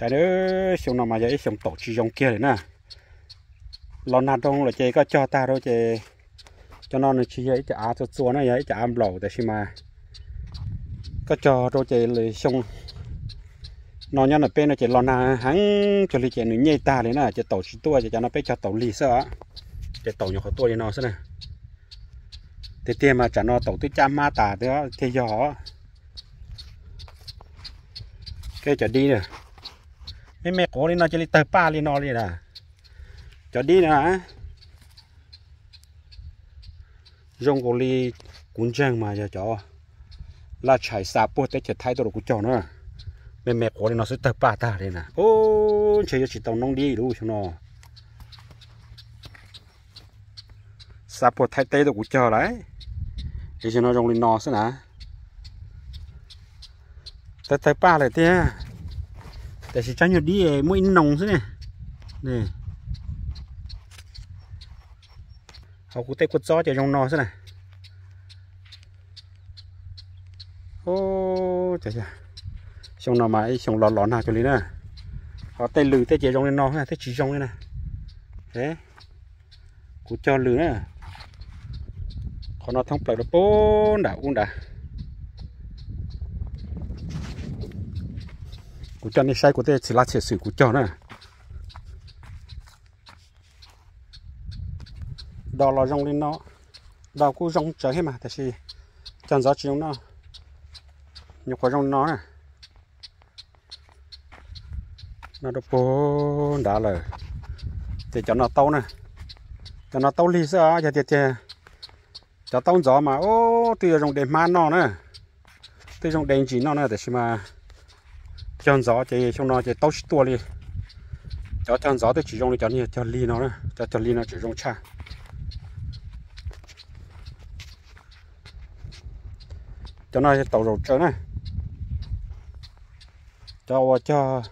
sai nữa xong nào mà dễ xong tổ chi dòng kia đấy nè. Lon nát đông là chị có cho ta đâu chị. Cho nó nó chi vậy, chả cho chua nó vậy, chả ăn lẩu tại sao mà. Có cho đâu chị lấy xong. Nó nhớ là bên nó chị lon nát hắn cho lý chị, nó nhây ta đấy nè, chị tổ chi tua, chị cho nó bên cho tổ lì sợ. Chị tổ nhỏ khó tua cho nó sao nè. Thì tiền mà chả nó tổ tư cha ma tả thế thì gió cái chả đi rồi mấy mẹ cổ đi nó chơi đi tờ pa đi nó đi nè cho đi nè, rong cổ li cuốn trang mà giờ cho là chạy xa bố tới chạy thay đồ của cho nữa. Mẹ mẹ cổ đi nó sẽ tờ pa ta đi nè à. ô chơi chỉ tàu nông đi đủ cho nó. Xa bố thay tay đồ của cho đấy. Để cho nó rong lên nó sẽ nè tờ tờ pa lại thế à tại sao chẳng đi mỗi nồng thế này. Nè. Họ cũng tay quật gió cho trong nó thế này. Ô chà chà xong nó mà xong lọt lọt nào cho lý nữa họ tay lửa tay chế trong lên nó thế chỉ trong đây này. Thế. Cũng cho lửa nè. Còn nó thông bạc nó bốn đã uống đã cú cho nên sai, của tay chỉ là chỉ sử cú cho nè đó là rong lên nó. Đó cú rong trở hết mà thì vì chân gió chiếu nó. Nhục quả rong nó nè nó đập bố đã lở thì cho nó tàu nè cho nó tàu ly ra cho thì thì. Cho tàu gió mà, ô từ rong đèn man nó nè từ rong đèn chỉ nó nè để xem mà chân gió thì trong nó thì tàu tua đi. Cho chân gió thì chỉ dùng cho này cho lì nó nè cho cho lì nó chỉ dùng cha cho nó tàu rổ trơn này. À, cho cho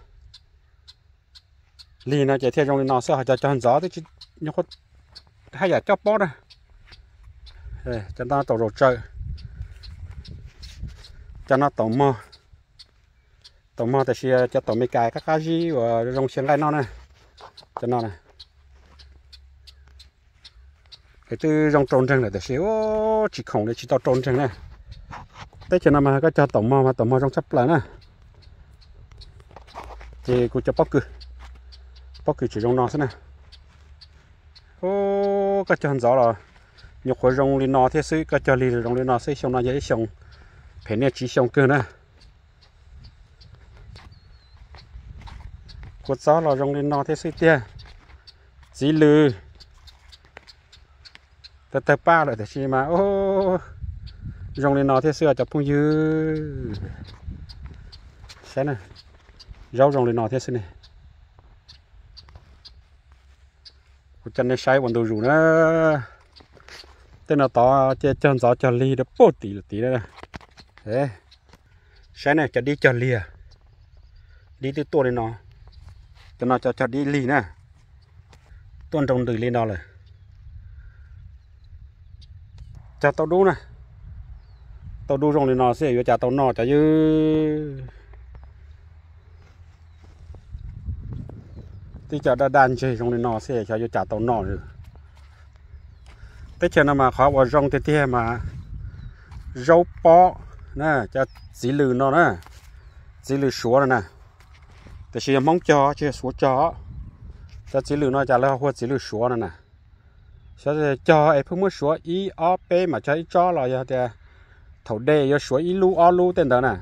lì nó chỉ theo trong nó sẽ cho cho gió thì nó có hay là cho bó này cho nó tàu rổ trơn cho nó tàu mò tổ mò thì sẽ ờ, cho tổ mấy cái các cái gì và rong xiên gai nó này. Cho nó này. Cái từ rong trôn chân này thì sẽ chỉ khổng để chỉ tao trôn chân này. Tết cho năm mà có cho tổ mò mà tổ mò trong sắp lại nè thì cô cho bóc cử bóc cử chỉ rong nó thế này. Ô các cho hắn gió rồi. Nhục khối rong lên nó thế sự các cho lì rong lên nó sẽ xong nó dễ xong. Phải nè, chỉ xong cơ nè cột gió là rong lên nó thế sư tia dí lư tờ tờ ba lại thì mà. Ô rong lên nó thế xưa cho phong dư. Xem này rau rong lên nó thế xưa này. Của chân này sai còn đồ rủ nữa. Tên là to chơi chân gió cho ly được bố tỷ là tí đây thế sai này cho đi cho ly à? Đi từ tua này nó cho nó cho cho đi lì nè. Tuần trồng từ lên đó rồi cho tao đu nè. Tao đu rong thì nó sẽ có chả tao nọ chả như thì chả đã đan chơi rong thì nó sẽ cho chả tao nọ rồi nhiên là mà khó vào rong thì thế mà rau bó nè cho dì lừ nó nè. Dì lừ rồi nè thì chỉ mong cho chứ súa cho cho dì lừ nó chả là hoa dì lừ súa nè. Sẽ cho em không muốn súa i o p mà cho cho, là giờ thì thầu đề yo số ilu alu tên đó nè.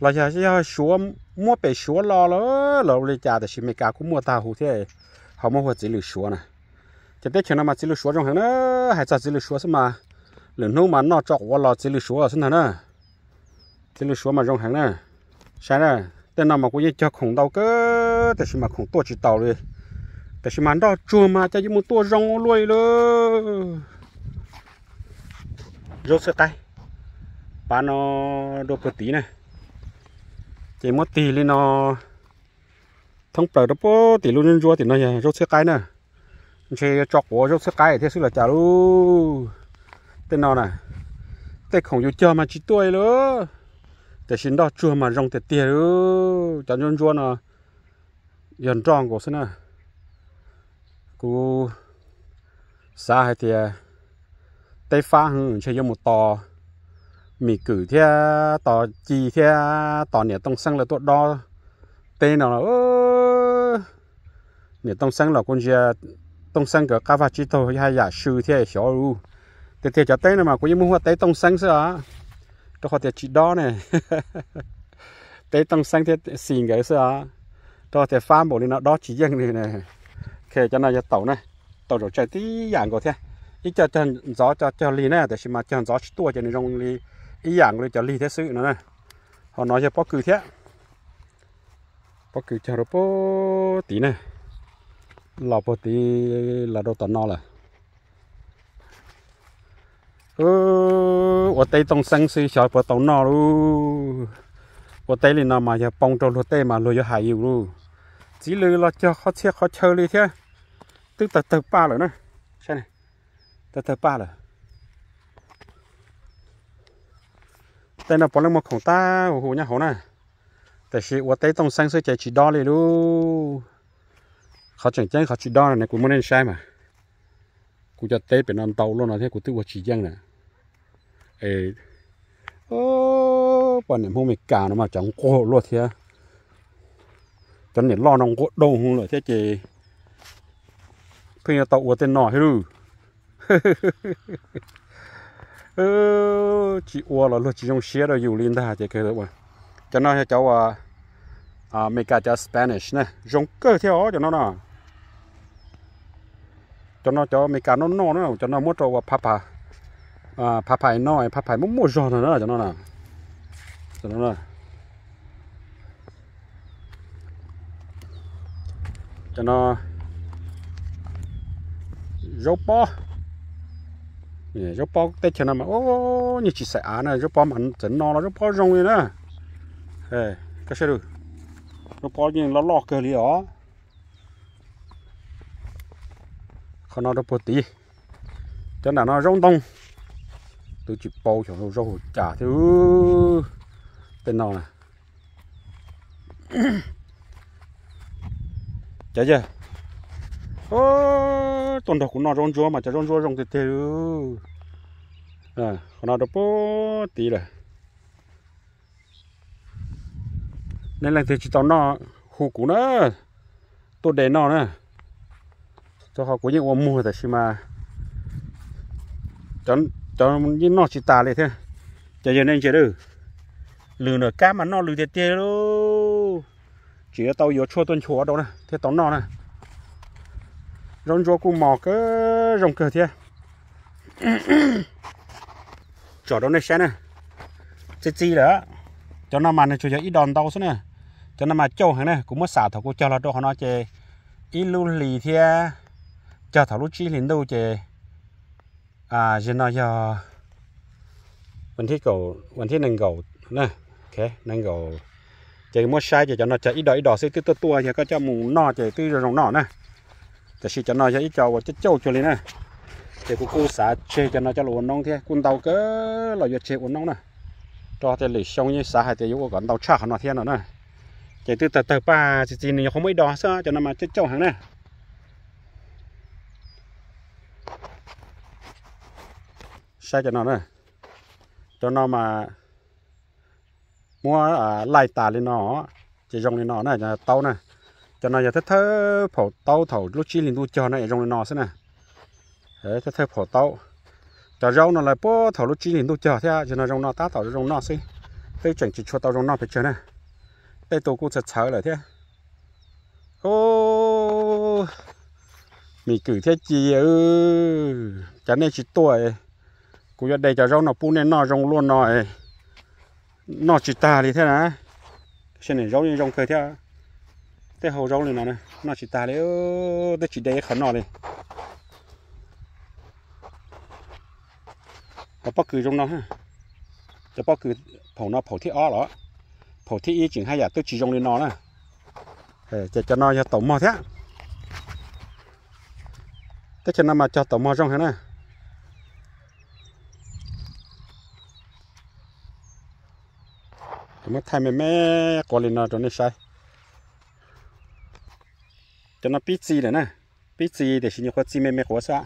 Là giờ giờ số mua bể số lo lo lo lấy trả thì chỉ mấy cả cũng mua tàu hủ thế. Họ mua hoa chỉ lừa số nè. Chỉ biết chuyện nào mà chỉ lừa số trong hàng nó hay sao chỉ lừa số xem mà lần nô mà nó chọn qua lo chỉ lừa số ở xin nè chỉ lừa số mà trong hàng nè sao nè tên nào mà cũng cho khủng đau cơ thì chỉ mà khủng to chỉ tàu rồi thế mà đó chua mà cho những một tua rong luôn luôn rốt sợi tay ba nó đồ cơ tí này chỉ một tí lên nó thông bờ đó bố tí luôn lên rùa thì nó rốt xe cái nè chỉ chọc của rốt xe cái thế sự là chả luôn, tên nào này tên không yêu chờ mà chỉ tuổi nữa để xin đó chua mà rong tiền tiền nữa chẳng rong rùa nó dần tròn của xin à cú xa hay thì tây pha hưng chơi một tò. Mì cử thế, tò chi thế, tò nhẹ tông xăng là tốt đo. Tên nó, là nhẹ tông xăng là con gì tông xăng cái cá vặt chỉ thôi hay giả sư thế xó lu thì thế cho tên này mà cũng như muốn hoa tông xăng sao đó họ thì chỉ đó này tây tông xăng thế xin cái sao đó thì pha bộ này nó đó chỉ riêng này này kể cho nó cho tàu này. Tàu rồi chạy tí dạng của thế. Ít cho chân gió cho cho ly này để xem mà chân gió tua cho nên trong ly. Ít dạng rồi cho ly thế sự nữa này họ nói cho bó cử thế. Bó cử cho nó bó tí này lò bó tí là đâu tận nó là. Ừ ở tây tông xanh sư sợ bó tàu nó luôn ở tây thì nó mà giờ bông trâu lúa tây mà lúa cho hải yêu luôn chỉ lừa là cho khó chơi khó chơi đi thế tức từ từ ba rồi nữa xem này từ từ ba rồi đây là bỏ lên một khổng ta hồ nhà hồ nàyแต่是我带动三岁才去到的喽，เขาจังจังเขา去到呢，กูไม่ได้ใช่มากูจะเตะเป็นอันเตาแล้วนะที่กูตื้อว่าชี้จังนะ ไอ้โอ้ปอนเนี่ยพวกมีกาวนะมาจังโก้รวดเทียจนเนี่ยล่อนองโก้ดงหงเลยเทีเจเพื่อนจะต่ออวดเต็นหน่อให้ดูเออจีอัวเราลูกจีจงเชียร์เราอยู่ลินดาเจเคยเลยว่าจะน่าจะเจ้าว่าอ่าเมกาจะสเปนิชนะจงเกอร์เที่ยวจะน่าน่ะจะน่าจะเมกาโน่นโน่นจะน่ามุดตัาว่าพับพา à phá phải nói papa muốn mua giò nữa cho nó là cho nó là cho nó rau po rau po tết cho nó mà ô như chỉ sẽ án này rau po mặn chấn nó là rau po rong này nữa ê cái xe được rau bò như nó lọt cơ li đó còn nó đâu po tí cho nên nó rong đông tôi chỉ bao cho nó rau chả thứ. Tên nào này? Chả chưa? Ô tuần đầu cũng nó rong rúa mà, chả rong rúa rong thế thế à nó đâu bố tí rồi nên là thì chỉ tao nó khu cũ nữa. Tôi để nó nữa cho họ có những ôm mua tại mà chẳng cho cho những nó chỉ tà lại thế. Chờ giờ nên chờ được. Lừa nửa cá mà nó lừa tiệt tiệt luôn chỉ là tao vô chua tuần chua đâu nè. Thế tao nó nè. Rong chua cũng mò cái rong cờ thế. Chỗ đó này xe nè. Chi chi nữa cho nó mà này chủ yếu ít đòn tao xuống nè. Cho nó mà châu hàng nè. Cũng mất xả thầu của cho là đâu họ nói chè ít lưu lì thế. Cho thầu lúc chi liền đâu chè à giờ nó giờ vấn thiết cầu vấn thiết nâng cầu. Nè thế, nâng cầu. Chỉ mua sai chỉ cho nó chạy ít đó ít đó sẽ cứ tua tua thì có cho mù nọ chỉ cứ rồng nọ nè. Chỉ xí cho nó chạy ít cho và chất châu cho lên nè. Chỉ cô cô xả chê cho nó cho luôn nong thế quân tàu cứ là việc chê quân nong nè. Cho thì lì xong như xả hai thì yếu còn tàu chắc nó thế nào nè. Chỉ từ từ từ ba chỉ chỉ này không mấy đó sao cho nó mà chất châu hàng nè. Sai cho nó nữa cho nó mà mua à lai tà lên nó chỉ dùng lên nó này là tàu này, cho nó giờ thế thơ phổ tàu thầu lúc chi lên tu cho này dùng lên nó xem này, đấy thế thơ phổ tàu cho rau nó là bố thầu lúc chi lên tu cho thế cho nó dùng nó tá thầu dùng nó xí đây chuẩn chỉ cho tàu dùng nó phải chơi này, đây tôi cũng sẽ chờ lại thế. Ô mì cử thế chi ư? Chẳng nên chỉ tuổi cũng đây cho rau nó pu nên nó rong luôn, nó nó chỉ ta đi thế này xem này rau như rong khơi thế thế hầu rau này nó này nó chỉ ta đấy để chỉ đây khẩn nó đi. Và bao cứ trong nó ha. Cho bao cứ phổ nó phổ thiết ó đó. Phổ thiết y chỉnh hai giờ tôi chỉ rong lên nó nè. Để cho nó cho tổng mò thế thế cho nó mà cho tổng mò rong thế này mà thay mẹ mẹ, có lên nó cho nó sai. Cho nó biết gì đấy nè? Biết gì để xin nhiều gì mẹ mẹ của sao?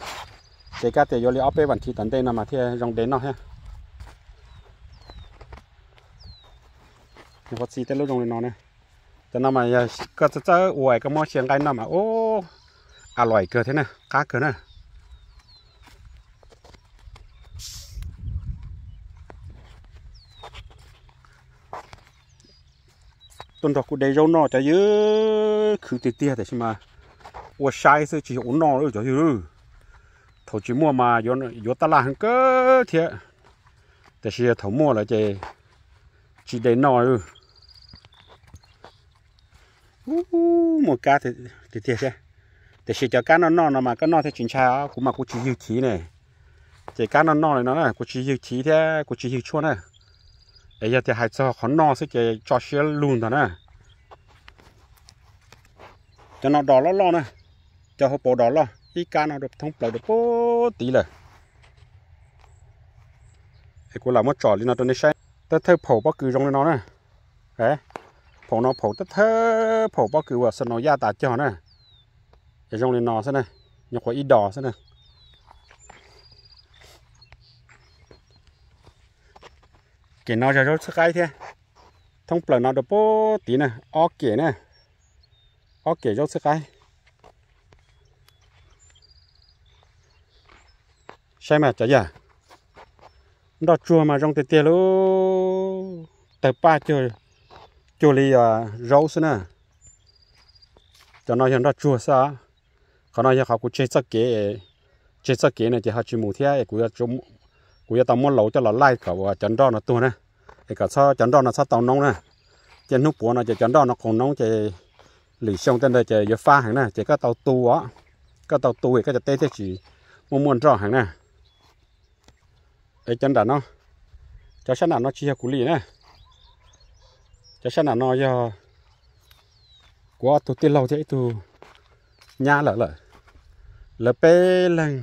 Để cái để rồi áp bê bản thì tận đây nằm mà thì rong đến nó ha? Nhiều có gì tới lúc rong nó nè? Cho nó mà ờ, cái cái cho uầy cái món xiên cái nó mà, ô à loại cơ thế nè, cá cơ nè. tuần đó cũng đầy rau nọ cho dư khử tiệt tiệt thế mà ủa sai sự chỉ ổn nọ rồi cho dư thầu chỉ mua mà yo yo ta là hàng cơ thiệtแต่是头mua là chỉ chỉ để nọ rồi một cá thì thì thiệt thế để chỉ cho cá nó nọ mà cái nọ thì chính cha cũng mà cũng chỉ yêu khí này chỉ cá nó nọ này nó là cũng chỉ yêu khí thế cũng chỉ yêu chua này ấy giờ thì hai cho khó no sẽ cái cho xe luôn đó nè. Cho nó đỏ lo lo nè. Cho họ bộ đỏ lo. Ít cá nó được thông được bố tí là. Thì cô làm một trò lên nó tôi nói sai tớ thơ phổ bao cứ trong nó nè. Đấy phổ nó phổ tớ thơ phổ bao cứ vào sân nó gia tạt cho nè. Để trong nó xem nè. Nhọc ít đỏ xem nè. Cái nó ra rất cái thế. Thông bờ nó được bố tí nè. Ó kể nè. Ó kể rất cái sai mà chả giờ đó chua mà trong tiền tiền luôn từ ba chua chua li à ờ, rau xí nè. Cho nó hiện đó chua sao còn nó hiện họ cũng chơi sắc kế chơi sắc kế này thì họ chỉ mua thế, cũng cú ya tao mua lẩu cho là lai cả và chấn đo nó tua nè. Thì cả sao chấn đo nó sao tao nóng nè. Trên nút búa nó chỉ chấn đo nó còn nóng chỉ lì xong trên đây chỉ giờ pha hàng nè chỉ có tàu tu á. Có tàu tu thì có chạy tê thế chỉ mua muốn rõ hàng nè. Ấy chân đã nó. Cho sẵn là nó chia cú lì nè. Cho sẵn là nó giờ quá tụ tiền lâu thế tụ nhà lỡ lỡ, lỡ bê lăng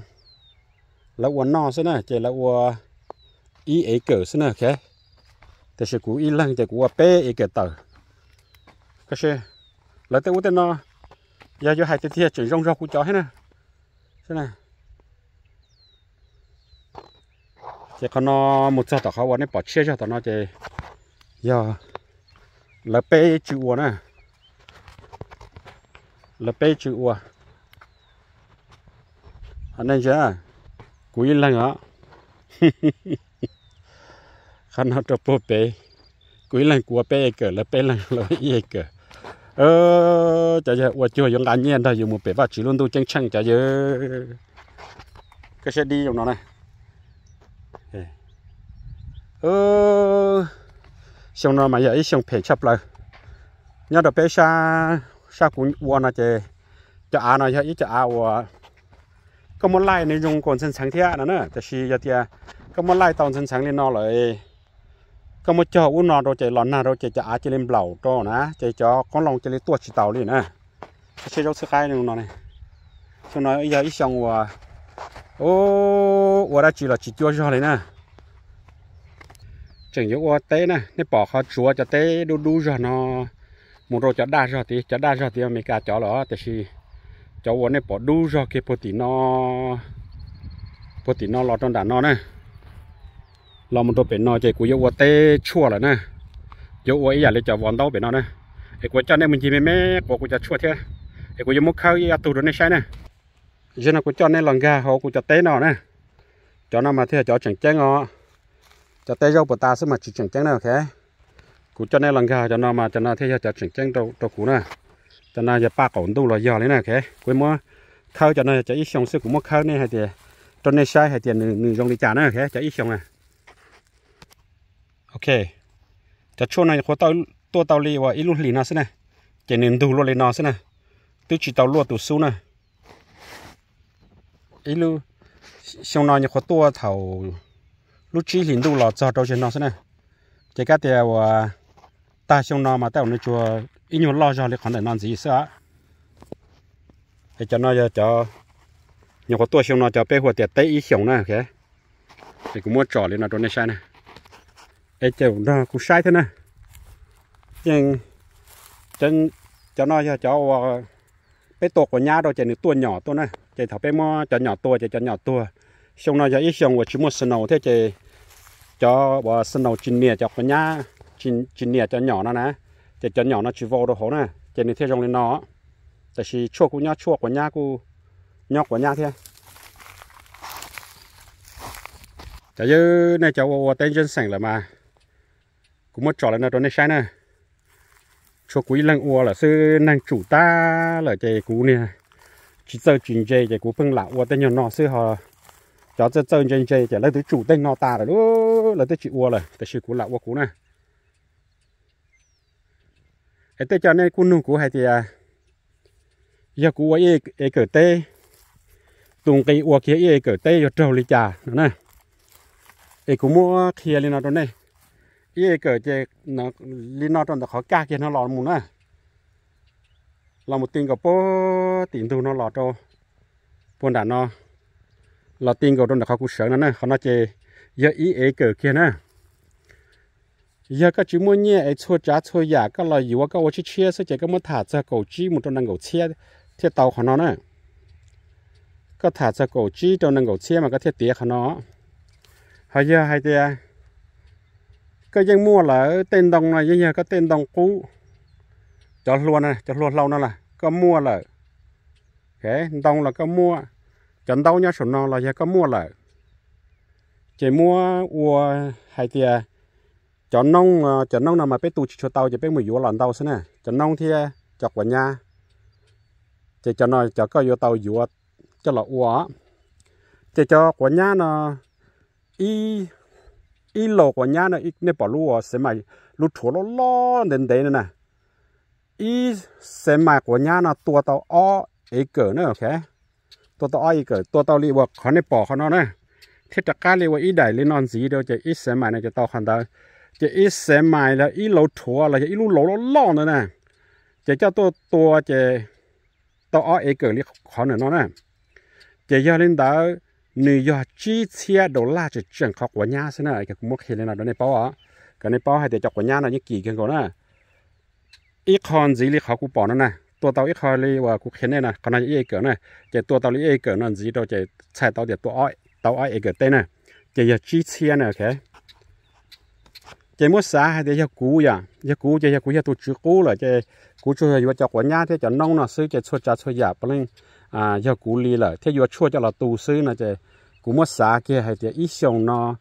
là uo no xí nè chỉ là uo ờ, ý ấy cỡ xí nè, khé. Thì sẽ cú ý lăng chỉ cú ờ, bê ấy cỡ tờ cái xe là tới uo tên no giờ cho hai tên thiệt chỉ rong rong cú chó hết nè. Xí nè. Chỉ còn nó một giờ tao khó nó bỏ chia cho tao nó chỉ giờ là bê chịu uo nè. Là bê chịu uo anh em chưa? Quý lần á khăn nó cho bố bê quý lăng của bê cỡ là bê lần là ý cỡ ờ chả giờ uốn chưa dùng cá nhiên thôi dùng một bể vào chỉ luôn tu chân chân chả giờ. Cái xe đi dùng nó này. Ờ xong nó mà giờ ít xong phải chấp lại nhớ được bé xa xa cũng uo nó chơi cho à nó giờ ít cho à uo có một lại nên dùng còn sân sáng thế nữa nèแต่是giờ thì có một lại tàu sân sáng lên nó lại có một chỗ uo nó rồi chơi lon nào rồi chơi cho à chơi lên bầu cho nè chơi cho con lòng chơi lên tua chỉ tàu liền nè chơi đâu sự khai này nó này xong nó giờ ít xong uo ô uo đã chỉ là chỉ cho cho này nè chẳng yếu ô tế nè nếu bỏ khó chúa cho tế đu đu rồi nó một rồi cho đa rồi thì cho đa rồi thì mình cả cho nó thì si cháu ô nếu bỏ đu rồi cái bộ tí nó bộ tí nó lọt trong đàn nó nè lọt một đôi bên nó chạy của yếu ô tê chua rồi nè yếu ô ấy là cháu vòn đâu bên nó nè ấy của cho nên mình chỉ mê mê của của cháu chua thế. Ấy của yếu một khâu yếu à, tụt rồi nè sai nè giờ nó của cho nên lòng gà họ của cháu tê nó nè cháu nó mà thế cháu chẳng chén nó cháu tê rau của ta sẽ mà chỉ chẳng chẳng nào thế của cho nên lòng gà, cho nó mà, cho nó thế cháu chẳng chẳng đâu đâu cũ nè cho nên giờ ba cổng tu là giờ đấy nè kệ cuối mua khâu cho nên cho ít xong sức cũng mua khâu này hay thì cho nên sai hay thì nửa nửa rong đi trả nữa kệ cho ít xong à ok. Cho chỗ này có tao tua tao li và ít luôn lì nó xí nè. Chỉ nên đủ luôn lì nó xí nè. Tôi chỉ tao luôn tụ su nè. Ít luôn xong nó như có tua thầu lúc chỉ liền đủ lọt cho đâu trên nó xí nè. Chỉ cái điều ta xong nó mà tao nói chùa ít nhiều lo cho lấy khoản để non gì sợ cho nó cho nhiều có tua xong nó cho bé hoa tiệt tây ít xong nè kìa thì cũng muốn trò lên là đồ này sai nè ấy chịu nó cũng sai thế nè nhưng chân cho nó cho cho bé tổ của nhà đâu chạy được tua nhỏ tua nè chạy thảo bé mua cho nhỏ tua chạy cho nhỏ tua xong nó cho ít xong và chỉ mua sân đầu thế chạy cho và sân đầu chín nè cho của nhà chín chín nè cho nhỏ nó nè chạy cho nhỏ nó chỉ vô đâu hổ nè chạy này theo trong lên nó. Tại vì chua của nhá chua của nhá của nhóc của nhá thế chả như này cháu tên dân sảnh là mà. Cũng mất trò là nó đó này sai nè. Chua quý lần ua là sư năng chủ ta là chạy cú nè. Chỉ sơ chuyện chơi chạy cú phân lão ua tên nhau nó, sư họ. Cho sơ chơi chơi chơi chạy lấy tới chủ tên nó ta rồi đó là tới chị ua rồi tới sư cú lão ua cú nè ấy tới cho nên cú nung cú hay thì à giờ cú ấy ấy cỡ tê. Tung cái uo kia ấy cỡ tê cho trâu li trà nè. Ấy cũng mua kia lên nó đó này ấy cỡ chơi nó lên nó đó nó khó cá kia nó lọt mù nè. Là một tiền của bố tiền thu nó lọt cho buồn đàn nó. Là tiền của đó nó khó cú sợ nó nè khó nó chơi, giờ ý ấy cỡ kia nè giờ các chú mua nhẹ ấy chua giá chua giả các loại gì các ô chi chia sẽ chỉ các mất thả ra cầu chi một trong năng cầu chia thiết tàu của nó nè có thả ra cầu chi trong năng cầu chia mà có thiết tía của nó hay giờ hay tia, cái dân mua là tên đồng này như cái tên đồng cũ. Cho luôn này cho luôn lâu nữa là có mua là cái đồng là có mua chọn đâu nhá số nó là giờ có mua là chỉ mua ua hay tia chọn nông chọn nông nào mà bé tu cho tàu chỉ bé mười vụ lần tàu thế này chọn nông thì chọc vào nhà chỉ cho nó cho có vô tàu vụ cho là ua chỉ cho của nhà nó y ít lô của nhà này ít nên bỏ lúa sẽ mày lúa chúa nó lo đến đấy nè ít sẽ mày của nhà nó tua tàu o ấy cỡ nữa ok tua tàu ấy cỡ tua tàu li vật khó nên bỏ khó nó nè thế tất cả li vật ít đại li non gì đâu chỉ ít sẽ mày này cho tàu hoàn đó chỉ ít sẽ mày là ít lúa chúa là ít lúa lúa nó lo nữa nè chỉ cho tôi tua chỉ tàu o ấy cỡ li khó nữa nó nè chỉ cho lên đó nếu giờ chi chia đồ la chỉ chẳng học của nhà thế này cái cũng mất lên nào đó này bao á cái này bao hay để chọc của nhà nó như kỳ cái còn nè ít con gì li học cũng bỏ nó nèตัวเตาอีกคอยเลยว่ากูเห็นเนี่ยนะขนาดเอเกิดนะจะตัวเตาลีเอเกิดนั่นจีเราจะใช้เตาเดียวตัวอ้อยเตาอ้อยเอเกิดเต้นะจะอย่าจี้เชียนะโอเค chế mua xá hay thế cũ ya giờ cũ chế giờ cũ giờ tôi chưa cũ là chế cũ chưa giờ cho quả nhá thì cho nông nó xứ chế chua trà chua giả bằng à cho cũ li là thì giờ chua cho là tu xứ là chế cũ mua xá kia hay thế ít xong nó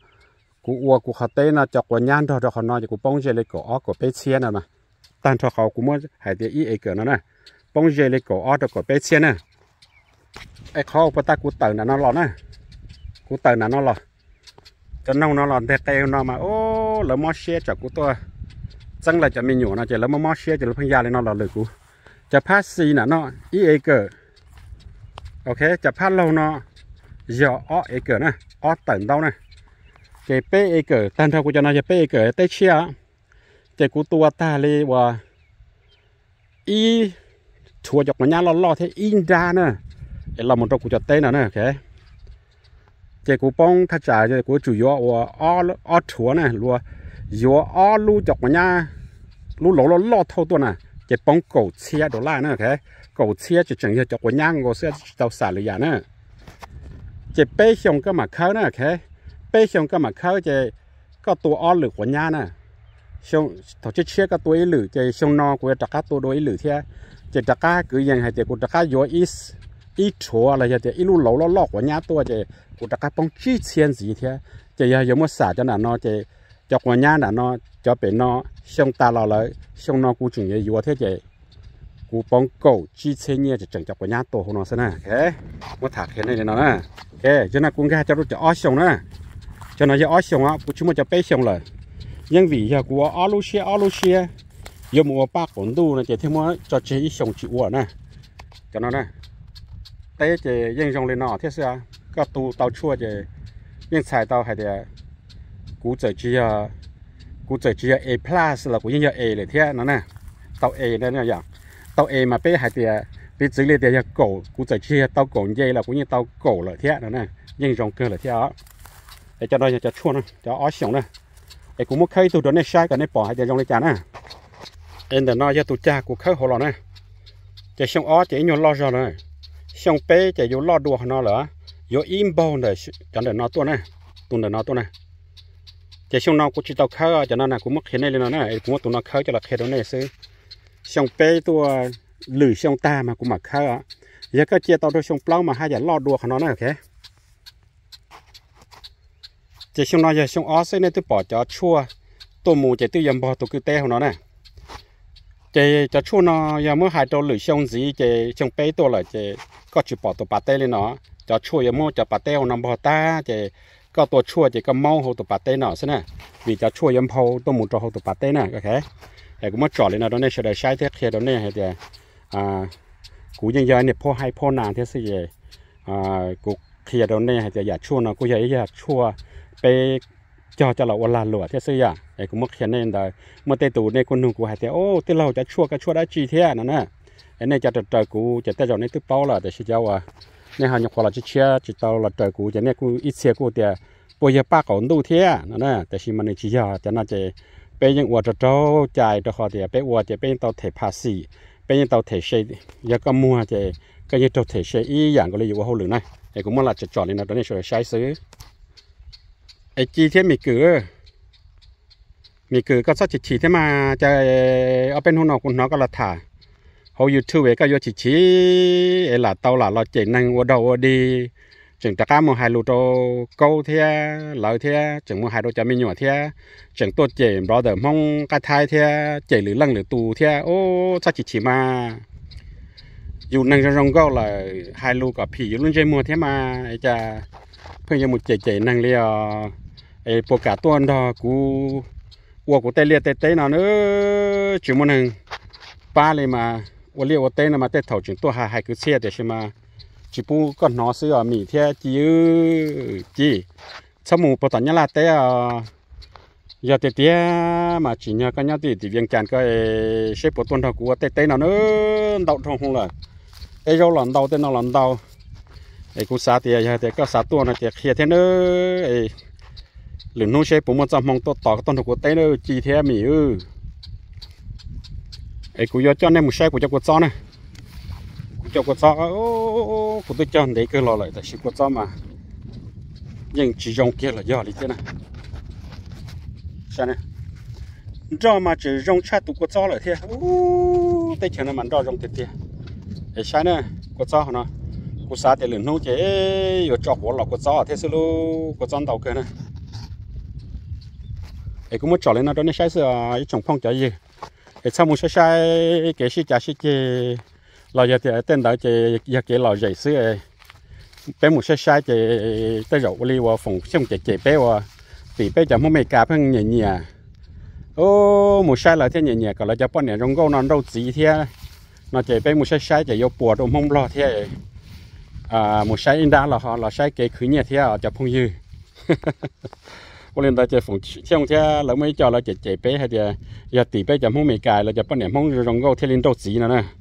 cũ ua cũ hạt tê nó cho quả nhá đó đó nó cũ bông chế lấy cổ cổ bé chia nè mà. Tan cho họ cũ mua hay thế ít ấy cỡ nó nè. Bông chế lấy cổ đó cổ bé chia nè. Ai khó bắt ta cũ tờ là nó lò nè. Cũ tần là nó lò จะนองนอหลอนเตเตนอมาโอ้แล้วมอเชียจากกูตัวจังเลยจะมีอยู่นะเจแล้วมอมอเชียจะพังยาเลยนอหลอนเลยกูจะพาสีน่ะเนาะอีเอเกอร์โอเคจะพาเราเนาะยออเอเกอร์นะออตันเต้านะเจเป้เอเกอร์ตันเท่ากูจะน่าจะเป้เอเกอร์เตเชียเจกูตัวตาเลยว่าอีชัวจากมันยาล้อๆเทอินดาเนอะไอเรามันต้องกูจะเต้นนะเนาะโอเค nè cái bê ấy cỡ tan theo của cho nó cái bê ấy cỡ tây chia cái cú tua ta li và y chùa chọc nhà lo lo thế in ra nè cái là một trong của cho tây nè nè ok cái cú bông thắt trả cái cú chủ yếu và ó ó chùa nè lúa yếu ó lu chọc nhà lu lỗ lo lo thâu tua nè cái bông cổ chia đổ lại nè ok cổ chia chỉ chẳng hiểu cho của nhang ngô sẽ tàu xả lì à nữa chỉ bê xong cái mà khâu nữa ok bê xong cái mà khâu chỉ có tua o lử của nhang nè xong thằng chỉ chia cái tua ấy lử chỉ xong no của tất cả tua đôi lử thế chỉ tất cả cứ yang hay chỉ của tất cả vô ít ít chúa là chỉ ít lu lẩu lo lo của nhang tua chỉ của tất cả bông chi chiến gì thế chỉ giờ có một xả cho nó nó chỉ cho của nhang là nó cho bên nó xong ta lo lại xong nó cũng chừng gì vô thế chỉ cú bóng cổ chi chế nhẹ chỉ chẳng chọc cái nhà tổ nó xem nè thế một thả thế này nó nè thế cho nó cũng ra cho nó cho ó xong nè cho nó cho ó xong á cú chúng mà cho bé xong rồi nhưng vì giờ cú ó lu xe ó lu xe giờ mua ba con đu này chỉ thêm mua cho chế ít xong chịu nè cho nó nè tế chế dân dùng lên nọ thế sao? Các tu tàu chua chế nhưng xài tàu hay để cú trở chi ờ, cú trở chi ờ, A plus là cú nhân A để thế nó nè. Tàu A này nè dạng tàu A mà bé hay để ờ, bé chỉ lên để cổ, cú trở chi, tàu cổ dây là cú như tàu cổ là thế nó nè. Dân dùng cơ là thế đó. Để cho nó cho chua nó cho ó xiong nó để cú mua khai tu đó này sai cả này bỏ hay để dùng lên chán nè. Em để nó cho tu cha cú khai hồ lò nè. Để xong ó chỉ nhiều lo rồi này xong bé chỉ vô lo đùa nó là vô im bao này cho để nó tua này tuần để nó tua này. Chỉ xong nó cũng chỉ tao khơi cho nên là cũng mất hiện nay lên nó này cũng mất tụi nó khơi cho là khơi đó này xứ xong bé tua lử xong ta mà cũng mặc khơi á giờ cái chia tao đôi xong plau mà hai giờ lo đùa nó này ok? Chỉ xong nó giờ xong ó xứ này tôi bỏ cho chua. Tôi mù chỉ tôi dầm bỏ tôi cứ teo nó này cái cho chua nó giờ mới hai đầu lưỡi xong gì cái trong bé tôi là cái có chịu bỏ tôi bắt tay lên nó. Cho chua giờ mới cho bắt teo nó bỏ ta cái có tôi chua chỉ có mau hồ tôi bắt tay nó xí nè. Vì cho chua yếm hậu tôi muốn cho hồ tôi bắt tay nè ok thì cũng mất trò lên nó đó nên sẽ để sai thế kia đó nên thì à cú nhân giờ này po hay po nàng thế gì. À cú kia đó nên thì giờ chua nó, cú giờ giờ chua bé จอจะเราอลาหลวดเทสยาไอ้กูมักเขียนใน้นได้เมื่อเตตูในคนหนุ่มกูหายเตโอ้เตเราจะชั่วก็ชั่วได้จีเทียนั่นน่ะไอ้เนี่ยจะเจอกูจะแต่จอในตึ๊เป้าละแต่เชิจาว่าเนี่ยหายคนละจะเชียจิตเราลเตอกูจะเนี่ยกูอิเสียกูเตียปวยป้าก่อนดูเทียนั่นะแต่ชิมันในชิยาจะน่าจะเป็นยังอวดเจ้าใจจะขอเตียเป็นอวดจะเป็นเตาเทพาสีเป็นยังเตาเทเชยยากมัวเจก็ยังเตาเทเชยอีอย่างก็เลยอยู่ว่าเขหรือไงไอ้กูมันละจะจอดเลยนะตอนนี้ช่วยใช้ซื้อ thế gì à thì cũng mất hiện nên là mà tê tù này con nung của hai thế ô tê lâu cho chua cái chua đã chi thế nè nè cái này cho trời cú cho tê rồi này tôi bao là để sẽ cho à nên hàng nhập là chỉ chia chỉ tao là trời cú cho nên cú ít xe cú thì bây giờ ba còn đủ thế nè nè để xin mình chỉ cho cho nó chỉ bây giờ ở chỗ chạy cho họ thì bây giờ thì bây tao thể phá xì bây giờ tao thể xe giờ có mua thì cái như tao thể xe ý dạng cái lý do hậu lửa này thì cũng muốn là chọn lên nó đó nên sẽ sai xứ ấy chi thế mình cứ mình cứ có sao chỉ chỉ thế mà cho ở bên hôm nào cũng nó có là thả. Hậu youtube cái vô chỉ chỉ là tao là lo chạy năng ở đâu đi. Chừng tất cả một hai lô tô câu thế lợi thế chừng một hai đô cho mình nhỏ thế chừng tôi chạy bao giờ mong cái thai thế chạy lử lăng lử tù thế ô sao chỉ chỉ mà. Dù năng ra rong câu là hai lô cả phì luôn chơi mua thế mà, ấy cha phương như một chạy chạy năng lia ấy bộ cả tuần đó, cú ua của tây lia tây tây nào nữa chỉ muốn hàng ba lên mà, ua lia ua tây nào mà tây thầu chúng tôi hai hai cứ xe để xem mà. Chỉ bu con nó xưa mì thế chỉ chỉ sau mù bắt nhá là té à ờ, giờ té té mà chỉ nhá cái nhá thì thì viên chán cái xếp bộ tuần đó của té té nào nữa, đậu trong không là cái rau lần đầu té nó lần đầu ấy cũng xả thì giờ thì có xả tuần là thì kia thế nữa ấy lửa nô xếp bộ một trăm mong tôi to tuần thuộc của nữa, chi thế mì ư. Ấy cũng cho nên một xe của cho của cho này. Cho cô cho ô cô tôi cho đấy cái lò lại tại sao cô cho mà. Nhưng chỉ dùng kia là do lý thế này. Sao này? Cho mà chỉ dùng cha tụ cô cho lại thế. Ô đây chẳng là mình cho dùng thế thế để sao này cô cho nó? Cô sao để lửa nấu chế rồi cho bỏ lò cô cho thế sao lu cô cho đầu cái này ấy cũng muốn cho lên nó đó nên sai sửa trồng phong trái gì? Để sau một sai sai cái gì chả gì lò giờ thì tên đó chỉ giờ cái lò dậy xưa bé một sai sai chỉ tới rượu li vào phòng, xong chỉ chỉ bé vào vì bé chẳng muốn mày cà phăng nhẹ nhẹ ô, một sai là thế nhẹ nhẹ còn là cho bọn này rong câu nó đâu gì thế. Nó chỉ bé một sai sai chỉ vô bùa đâu mong lo thế à một sai in đa là họ, là sai cái khứ nhẹ thế à cho phong dư. có lên đó chỉ phòng xong thế là mấy cho là chỉ chỉ bé hay là giờ tỷ bé chẳng muốn mày cà là cho bọn này mong rong câu thế lên đâu gì nữa nè.